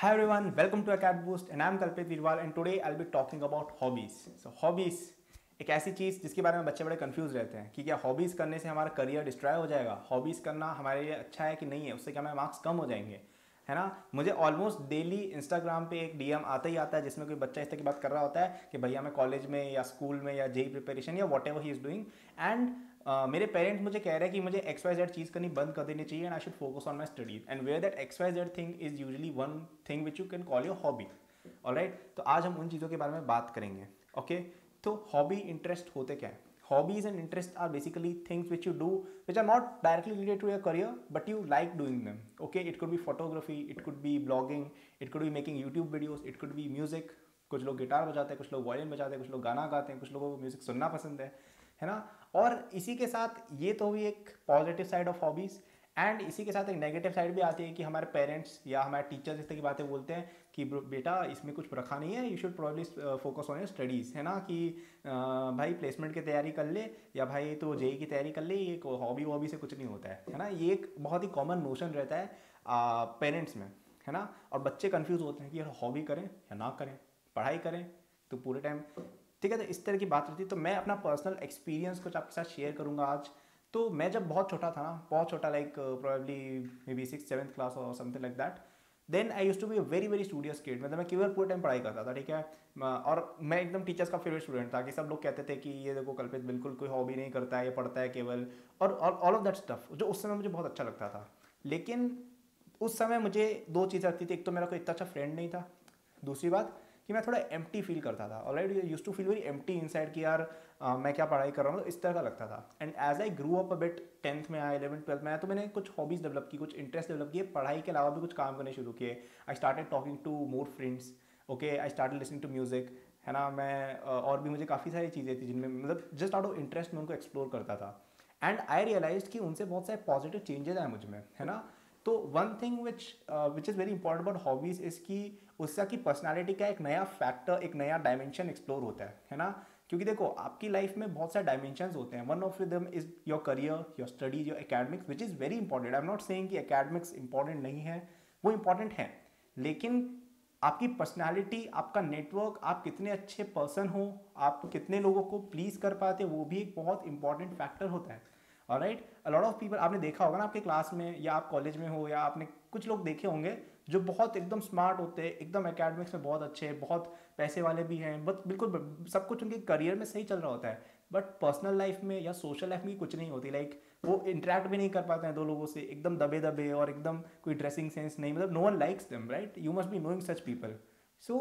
Hi everyone, welcome to Acad Boost and I'm Kalpit Virwal and today I'll be talking about hobbies. So hobbies एक ऐसी चीज़ जिसके बारे में बच्चे बड़े कंफ्यूज रहते हैं कि क्या हॉबीज़ करने से हमारा करियर डिस्ट्रॉय हो जाएगा? हॉबीज़ करना हमारे लिए अच्छा है कि नहीं है? उससे क्या हमारे मार्क्स कम हो जाएँगे? है ना? मुझे ऑलमोस्ट डेली इंस्टाग्राम पे एक डीएम आता ही आता है, जिसमें कोई बच्चा इस तरह की बात कर रहा होता है कि भैया मैं कॉलेज में या स्कूल में या जेई प्रिपरेशन या whatever he is doing and मेरे पेरेंट्स मुझे कह रहे हैं कि मुझे एक्स वाई जेड चीज़ करनी बंद कर देनी चाहिए and I should focus on my study and where that X Y Z thing is usually one thing which you can call your hobby right तो आज हम उन चीज़ों के बारे में बात करेंगे. Okay okay? तो हॉबी इंटरेस्ट होते क्या है? Hobbies and interests are basically things which you do which are not directly related to your career but you like doing them okay it could be photography it could be blogging it could be making youtube videos it could be music कुछ लोग guitar बजाते हैं कुछ लोग violin बजाते हैं कुछ लोग गाना गाते हैं कुछ लोगों को म्यूज़िक सुनना पसंद है है ना और इसी के साथ ये तो भी एक positive side of hobbies and इसी के साथ एक नेगेटिव साइड भी आती है कि हमारे पेरेंट्स या हमारे टीचर्स इस तरह की बातें बोलते हैं कि बेटा इसमें कुछ रखा नहीं है you should probably focus on studies है ना? कि uh, भाई प्लेसमेंट की तैयारी कर ले या भाई तो जेई की तैयारी कर ले ये हॉबी वॉबी से कुछ नहीं होता है। है ना? ये एक बहुत ही कॉमन नोशन रहता है पेरेंट्स uh, में। है ना? और बच्चे कन्फ्यूज़ होते हैं कि यार हॉबी करें या ना करें पढ़ाई करें तो पूरे टाइम ठीक है? तो इस तरह की बात रहती है। तो मैं अपना पर्सनल एक्सपीरियंस कुछ आपके साथ शेयर करूँगा आज। तो मैं जब बहुत छोटा था ना, बहुत छोटा like probably maybe six seventh class और something like that then I use to be a very very studious kid मतलब मैं केवल पूरे टाइम पढ़ाई करता था, ठीक है? और मैं एकदम टीचर्स का फेवरेट स्टूडेंट था कि सब लोग कहते थे कि ये देखो कल्पित बिल्कुल कोई हॉबी नहीं करता है, ये पढ़ता है केवल। और ऑल ऑफ़ दैट स्टफ़ जो उस समय मुझे बहुत अच्छा लगता था। लेकिन उस समय मुझे दो चीज़ें आती थी, एक तो मेरा कोई इतना अच्छा फ्रेंड नहीं था, दूसरी बात कि मैं थोड़ा एम फील करता था। Already use to feel very empty side कि यार मैं क्या पढ़ाई कर रहा हूँ? इस तरह का लगता था। And as I grew up but tenth में आया इलेवन ट्वेल्थ में आया तो मैंने कुछ हॉबीज़ डेवलप की, कुछ इंटरेस्ट डेवलप किए, पढ़ाई के अलावा भी कुछ काम करने शुरू किए। I started talking to more friends okay I start listening to music है ना? मैं और भी मुझे काफ़ी सारी चीज़ें थी जिनमें मतलब जस्ट आउट ऑफ़ इंटरेस्ट में उनको एक्सप्लोर करता था। एंड आई रियलाइज़ कि उनसे बहुत सारे पॉजिटिव चेंजेस आए मुझमें, है ना? तो one thing which which is very important about hobbies is कि उससे की पर्सनैलिटी का एक नया फैक्टर एक नया डायमेंशन एक्सप्लोर होता है है ना? क्योंकि देखो, आपकी लाइफ में बहुत सारे डायमेंशन होते हैं। One of them is your career your studies your academics which is very important I am not saying कि एकेडमिक्स इंपॉर्टेंट नहीं है, वो इंपॉर्टेंट है। लेकिन आपकी पर्सनैलिटी आपका नेटवर्क आप कितने अच्छे पर्सन हो, आप कितने लोगों को प्लीज़ कर पाते वो भी एक बहुत इंपॉर्टेंट फैक्टर होता है। और राइट अलॉट ऑफ़ पीपल आपने देखा होगा ना, आपके क्लास में या आप कॉलेज में हो या आपने कुछ लोग देखे होंगे जो बहुत एकदम स्मार्ट होते हैं, एकदम एकेडमिक्स में बहुत अच्छे हैं, बहुत पैसे वाले भी हैं बट बिल्कुल सब कुछ उनके करियर में सही चल रहा होता है। बट पर्सनल लाइफ में या सोशल लाइफ में कुछ नहीं होती लाइक वो इंटरेक्ट भी नहीं कर पाते हैं दो लोगों से, एकदम दबे दबे और एकदम कोई ड्रेसिंग सेंस नहीं मतलब no one likes them right you must be knowing such people so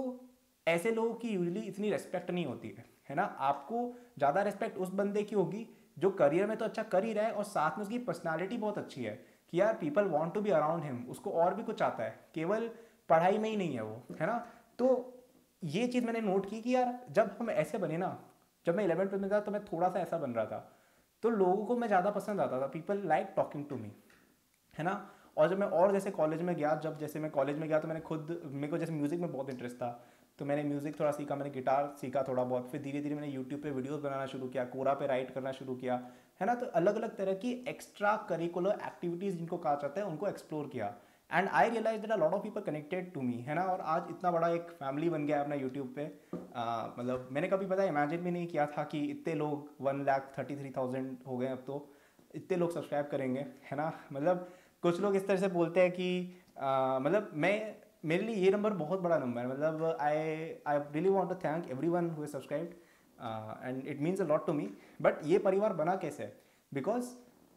ऐसे लोगों की यूजली इतनी रेस्पेक्ट नहीं होती है है ना? आपको ज़्यादा रेस्पेक्ट उस बंदे की होगी जो करियर में तो अच्छा कर ही रहा है और साथ में उसकी पर्सनालिटी बहुत अच्छी है। कि यार people want to be around him उसको और भी कुछ आता है। केवल पढ़ाई में ही नहीं है वो, है ना? तो ये चीज़ मैंने नोट की कि यार जब हम ऐसे बने ना, जब मैं इलेवन ट्वेल्थ में था तो मैं थोड़ा सा ऐसा बन रहा था। तो लोगों को मैं ज़्यादा पसंद आता था। People like talking to me है ना? और जब मैं और जैसे कॉलेज में गया, जब जैसे मैं कॉलेज में गया तो मैंने खुद, मेरे को जैसे म्यूज़िक में बहुत इंटरेस्ट था। तो मैंने म्यूज़िक थोड़ा सीखा, मैंने गिटार सीखा थोड़ा बहुत, फिर धीरे धीरे मैंने यूट्यूब पे वीडियोस बनाना शुरू किया कोरा पे राइट करना शुरू किया, है ना? तो अलग अलग तरह की एक्स्ट्रा करिकुलर एक्टिविटीज़ जिनको कहा जाता है, उनको एक्सप्लोर किया। And I realize that a lot of people connected to me है ना? और आज इतना बड़ा एक फैमिली बन गया अपना यूट्यूब पे। मतलब मैंने कभी पता इमेजिन भी नहीं किया था कि इतने लोग one lakh thirty three thousand हो गए अब तो। इतने लोग सब्सक्राइब करेंगे, है ना? मतलब कुछ लोग इस तरह से बोलते हैं कि मतलब मैं मेरे लिए ये नंबर बहुत बड़ा नंबर है। मतलब I I really want to thank everyone who subscribe and it means a lot to me but ये परिवार बना कैसे है? बिकॉज़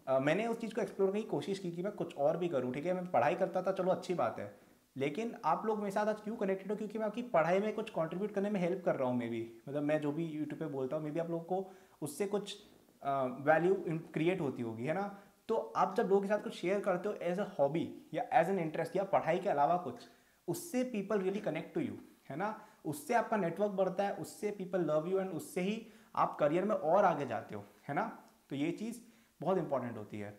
uh, मैंने उस चीज़ को एक्सप्लोर करने की कोशिश की कि मैं कुछ और भी करूँ ठीक है? मैं पढ़ाई करता था चलो अच्छी बात है। लेकिन आप लोग मेरे साथ आज क्यों कनेक्टेड हो? क्योंकि मैं आपकी पढ़ाई में कुछ कंट्रीब्यूट करने में हेल्प कर रहा हूँ मे भी मतलब मैं जो भी यूट्यूब पे बोलता हूँ मे भी आप लोगों को उससे कुछ वैल्यू uh, क्रिएट होती होगी है ना? तो आप जब लोगों के साथ कुछ शेयर करते हो एज अ हॉबी या एज एन इंटरेस्ट या पढ़ाई के अलावा कुछ उससे people really connect to you है ना? उससे आपका नेटवर्क बढ़ता है, उससे पीपल लव यू एंड उससे ही आप करियर में और आगे जाते हो, है ना? तो ये चीज़ बहुत इंपॉर्टेंट होती है।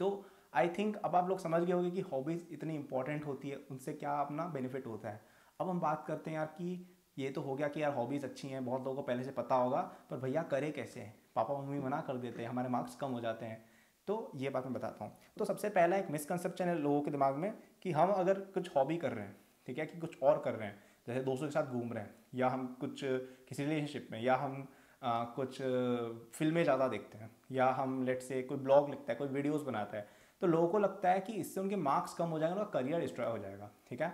तो आई थिंक अब आप लोग समझ गए होंगे कि हॉबीज़ इतनी इंपॉर्टेंट होती है, उनसे क्या अपना बेनिफिट होता है। अब हम बात करते हैं यार कि ये तो हो गया कि यार हॉबीज़ अच्छी हैं, बहुत लोगों को पहले से पता होगा, पर भैया करे कैसे? हैं पापा मम्मी मना कर देते हैं, हमारे मार्क्स कम हो जाते हैं। तो ये बात मैं बताता हूँ। तो सबसे पहला एक मिसकनसेप्शन है लोगों के दिमाग में कि हम अगर कुछ हॉबी कर रहे हैं ठीक है कि कुछ और कर रहे हैं जैसे दोस्तों के साथ घूम रहे हैं या हम कुछ किसी रिलेशनशिप में या हम आ, कुछ फ़िल्में ज़्यादा देखते हैं या हम लेट से कोई ब्लॉग लिखता है कोई वीडियोज़ बनाता है तो लोगों को लगता है कि इससे उनके मार्क्स कम हो जाएँगे उनका करियर डिस्ट्रॉय हो जाएगा ठीक है?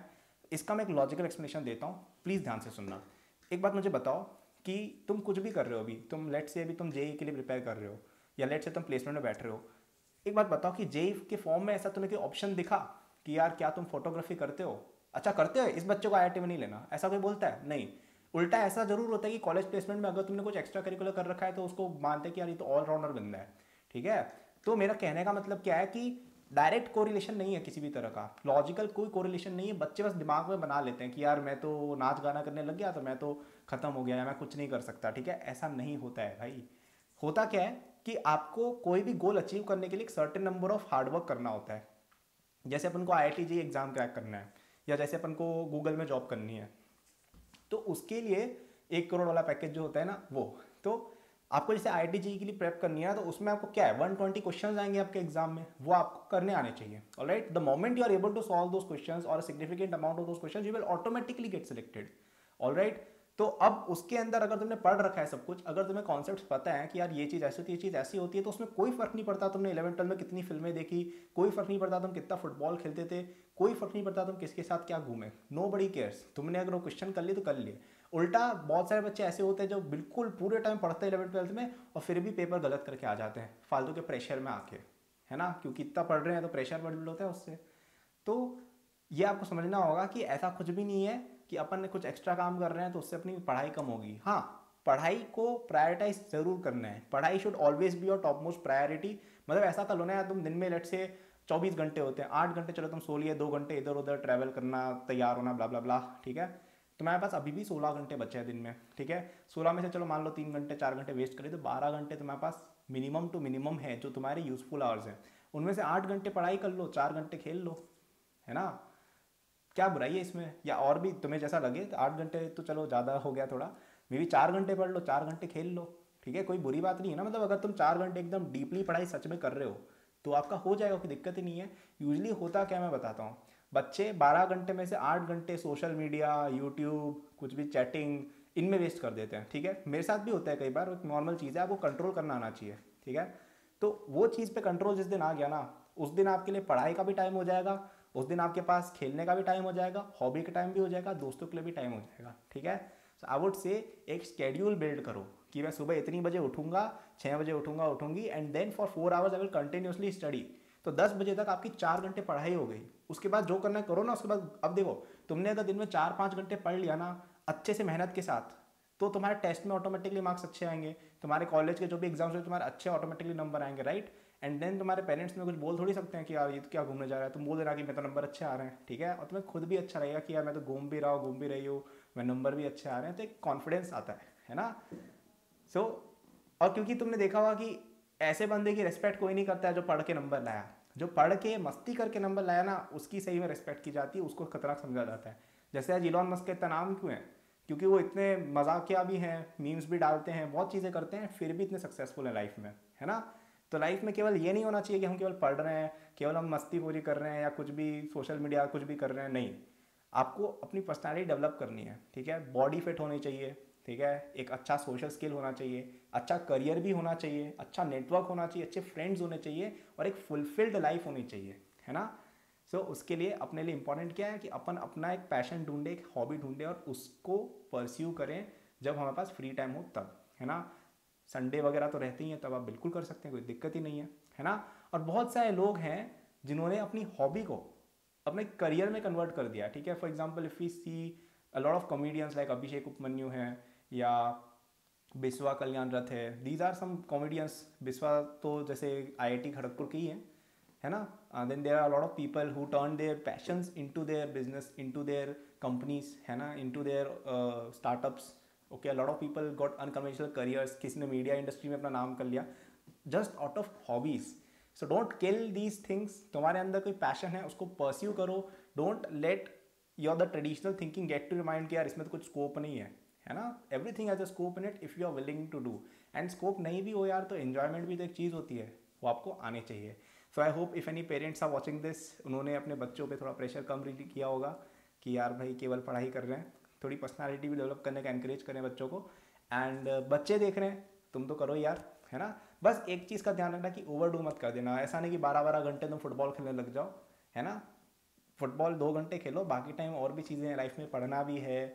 इसका मैं एक लॉजिकल एक्सप्लेनेशन देता हूँ प्लीज़ ध्यान से सुनना। एक बात मुझे बताओ कि तुम कुछ भी कर रहे हो अभी तुम लेट से अभी तुम जेई के लिए प्रिपेयर कर रहे हो या लेट से तुम प्लेसमेंट में बैठ रहे हो एक बात बताओ कि जेई के फॉर्म में ऐसा तुम्हें कोई ऑप्शन दिखा? कि यार क्या तुम फोटोग्राफी करते हो? अच्छा करते हो, इस बच्चे को आईआईटी में नहीं लेना। ऐसा कोई बोलता है? नहीं। उल्टा ऐसा ज़रूर होता है कि कॉलेज प्लेसमेंट में अगर तुमने कुछ एक्स्ट्रा करिकुलर कर रखा है तो उसको मानते हैं कि यार ये तो ऑलराउंडर बंदा है। ठीक है? तो मेरा कहने का मतलब क्या है कि डायरेक्ट कोरिलेशन नहीं है किसी भी तरह का। लॉजिकल कोई कोरिलेशन नहीं है। बच्चे बस दिमाग में बना लेते हैं कि यार मैं तो नाच गाना करने लग गया तो मैं तो ख़त्म हो गया या मैं कुछ नहीं कर सकता। ठीक है? ऐसा नहीं होता है भाई। होता क्या है कि आपको कोई भी गोल अचीव करने के लिए एक सर्टेन नंबर ऑफ़ हार्डवर्क करना होता है। जैसे अपन को आई आई जी एग्ज़ाम क्रैक करना है, या जैसे अपन को गूगल में जॉब करनी है तो उसके लिए एक करोड़ वाला पैकेज जो होता है ना, वो। तो आपको जैसे आई जी के लिए प्रेप करनी है तो उसमें आपको क्या है 120 ट्वेंटी क्वेश्चन आएँगे आपके एग्ज़ाम में, वो आपको करने आने चाहिए। All right the moment you are able to solve those question और significant amount of those question you will automatically get selected all right तो अब उसके अंदर अगर तुमने पढ़ रखा है सब कुछ, अगर तुम्हें कॉन्सेप्ट पता है कि यार ये चीज़ ऐसी होती है, ये चीज़ ऐसी होती है तो उसमें कोई फ़र्क नहीं पड़ता तुमने इलेवन ट्वेल्व में कितनी फ़िल्में देखी, कोई फ़र्क नहीं पड़ता तुम कितना फुटबॉल खेलते थे, कोई फ़र्क नहीं पड़ता तुम किसके साथ क्या घूमे नो बड़ी केयर्स तुमने अगर वो क्वेश्चन कर लिए तो कर लिए। उल्टा बहुत सारे बच्चे ऐसे होते हैं जो बिल्कुल पूरे टाइम पढ़ते हैं इलेवन ट्वेल्थ में और फिर भी पेपर गलत करके आ जाते हैं, फालतू के प्रेशर में आके, है ना? क्योंकि इतना पढ़ रहे हैं तो प्रेशर बिल्ड होता है उससे। तो ये आपको समझना होगा कि ऐसा कुछ भी नहीं है कि अपन ने कुछ एक्स्ट्रा काम कर रहे हैं तो उससे अपनी पढ़ाई कम होगी। हाँ पढ़ाई को प्रायोरिटाइज ज़रूर करना है। पढ़ाई should always be your top most priority मतलब ऐसा कर लो ना यार, तुम दिन में लेट से चौबीस घंटे होते हैं। आठ घंटे चलो तुम सो लिए, दो घंटे इधर उधर ट्रैवल करना, तैयार होना ब्ला ब्ला ब्ला ठीक है? तुम्हारे पास अभी भी सोलह घंटे बचे हैं दिन में, ठीक है? सोलह में से चलो मान लो तीन घंटे, चार घंटे वेस्ट करें तो बारह घंटे तुम्हारे पास मिनिमम टू मिनिमम है, जो तुम्हारे यूजफुल आवर्स हैं। उनमें से आठ घंटे पढ़ाई कर लो, चार घंटे खेल लो, है ना? क्या बुराई है इसमें? या और भी तुम्हें जैसा लगे तो आठ घंटे तो चलो, ज़्यादा हो गया थोड़ा। मे बी चार घंटे पढ़ लो, चार घंटे खेल लो, ठीक है? कोई बुरी बात नहीं है ना मतलब अगर तुम चार घंटे एकदम डीपली पढ़ाई सच में कर रहे हो तो आपका हो जाएगा, कोई दिक्कत ही नहीं है। यूजली होता क्या मैं बताता हूँ। बच्चे 12 घंटे में से आठ घंटे सोशल मीडिया यूट्यूब कुछ भी चैटिंग इनमें वेस्ट कर देते हैं, ठीक है? मेरे साथ भी होता है कई बार नॉर्मल चीज़ है, आपको कंट्रोल करना आना चाहिए, ठीक है? तो वो चीज़ पे कंट्रोल जिस दिन आ गया ना, उस दिन आपके लिए पढ़ाई का भी टाइम हो जाएगा उस दिन आपके पास खेलने का भी टाइम हो जाएगा हॉबी का टाइम भी हो जाएगा, दोस्तों के लिए भी टाइम हो जाएगा, ठीक है? सो आई वुड से एक स्केड्यूल बिल्ड करो कि मैं सुबह इतनी बजे उठूँगा छः बजे उठूँगा, उठूँगी and then for four hours I will continuously study तो दस बजे तक आपकी चार घंटे पढ़ाई हो गई। उसके बाद जो करना करो ना, उसके बाद अब देखो, तुमने अगर दिन में चार पाँच घंटे पढ़ लिया ना, अच्छे से मेहनत के साथ तो तुम्हारे टेस्ट में ऑटोमेटिकली मार्क्स अच्छे आएँगे। तुम्हारे कॉलेज के जो भी एग्ज़ाम्स हैं, तुम्हारे अच्छे ऑटोमेटिकली नंबर आएँगे राइट एंड देन तुम्हारे पेरेंट्स में कुछ बोल थोड़ी सकते हैं कि यार ये तो क्या घूमने जा रहा है? तुम बोल देना कि मैं तो नंबर अच्छे आ रहे हैं ठीक है? और तुम्हें खुद भी अच्छा रहेगा कि यार मैं तो घूम भी रहा हूँ घूम भी रही हूँ मैं नंबर भी अच्छे आ रहे हैं तो एक कॉन्फिडेंस आता है है ना? सो so, और क्योंकि तुमने देखा होगा कि ऐसे बंदे की रिस्पेक्ट कोई नहीं करता है जो पढ़ के नंबर लाया। जो पढ़ के मस्ती करके नंबर लाया ना उसकी सही में रिस्पेक्ट की जाती है उसको खतरा समझा जाता है। जैसे आज इलॉन मस्क के इतना नाम क्यों है? क्योंकि वो इतने मजाकिया भी हैं मीम्स भी डालते हैं बहुत चीज़ें करते हैं फिर भी इतने सक्सेसफुल हैं लाइफ में है ना? तो लाइफ में केवल ये नहीं होना चाहिए कि हम केवल पढ़ रहे हैं केवल हम मस्ती पूरी कर रहे हैं या कुछ भी सोशल मीडिया कुछ भी कर रहे हैं नहीं। आपको अपनी पर्सनैलिटी डेवलप करनी है ठीक है? बॉडी फिट होनी चाहिए ठीक है? एक अच्छा सोशल स्किल होना चाहिए अच्छा करियर भी होना चाहिए अच्छा नेटवर्क होना चाहिए अच्छे फ्रेंड्स होने चाहिए और एक फुलफिल्ड लाइफ होनी चाहिए है ना? सो so, उसके लिए अपने लिए इंपॉर्टेंट क्या है कि अपन अपना एक पैशन ढूंढे एक हॉबी ढूंढे और उसको परस्यू करें जब हमारे पास फ्री टाइम हो तब है ना? संडे वगैरह तो रहते ही हैं तब आप बिल्कुल कर सकते हैं, कोई दिक्कत ही नहीं है है ना? और बहुत सारे लोग हैं जिन्होंने अपनी हॉबी को अपने करियर में कन्वर्ट कर दिया, ठीक है? For example if you see a lot of comedians like Abhishek Upmanyu हैं या बिस्वा कल्याण रथ है these are some comedians Biswa तो जैसे आई आई टी खड़गपुर की ही है है ना? Then there are lot of people who turn their passions into their business into their companies है ना? Into their startups okay lot of people got unconventional careers किसी ने मीडिया इंडस्ट्री में अपना नाम कर लिया। Just out of hobbies so don't kill these things तुम्हारे अंदर कोई पैशन है, उसको परस्यू करो। Don't let your the traditional thinking get to remind कि यार इसमें तो कुछ स्कोप नहीं है। है ना? Everything as a scope in it if you are willing to do and scope नहीं भी हो यार तो एन्जॉयमेंट भी तो एक चीज़ होती है। वो आपको आने चाहिए। So I hope if any parents are watching this उन्होंने अपने बच्चों पे थोड़ा प्रेशर कम किया होगा कि यार भाई केवल पढ़ाई कर रहे हैं। थोड़ी पर्सनालिटी भी डेवलप करने का इंकरेज करें बच्चों को। एंड बच्चे देख रहे हैं, तुम तो करो यार, है ना? बस एक चीज़ का ध्यान रखना कि ओवर मत कर देना। ऐसा नहीं कि बारह बारह घंटे तुम फुटबॉल खेलने लग जाओ, है ना? फुटबॉल दो घंटे खेलो, बाकी टाइम और भी चीज़ें हैं लाइफ में पढ़ना भी है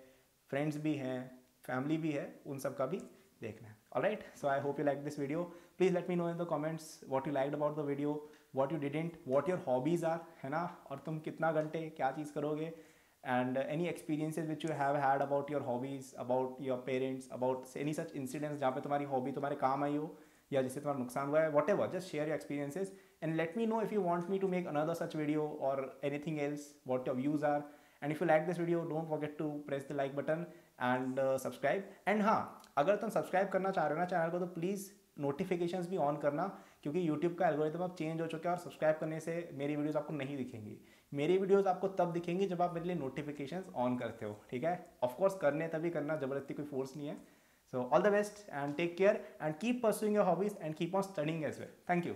फ्रेंड्स भी हैं फैमिली भी है, उन सब का भी देखना है। All right so I hope you like this video please let me know in the comments what you like about the video what you didn't what your hobbies are है ना? और तुम कितना घंटे क्या चीज़ करोगे? And uh, any experiences which you have had about your hobbies about your parents about any such incidents जहाँ पे तुम्हारी hobby तुम्हारे काम आई हो या जिससे तुम्हारा नुकसान हुआ है whatever just share your experiences and let me know if you want me to make another such video और anything else what your views are and if you like this video don't forget to press the like button and subscribe and हाँ अगर तुम subscribe करना चाह रहे हो ना channel को तो प्लीज़ नोटिफिकेशंस भी ऑन करना क्योंकि यूट्यूब का एल्गोरिथम अब चेंज हो चुका है और सब्सक्राइब करने से मेरी वीडियोस आपको नहीं दिखेंगी। मेरी वीडियोस आपको तब दिखेंगे जब आप मेरे लिए नोटिफिकेशंस ऑन करते हो, ठीक है? ऑफकोर्स करने तभी करना, ज़बरदस्ती कोई फोर्स नहीं है। So all the best and take care and keep pursuing your hobbies and keep on studying as well thank you